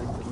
things.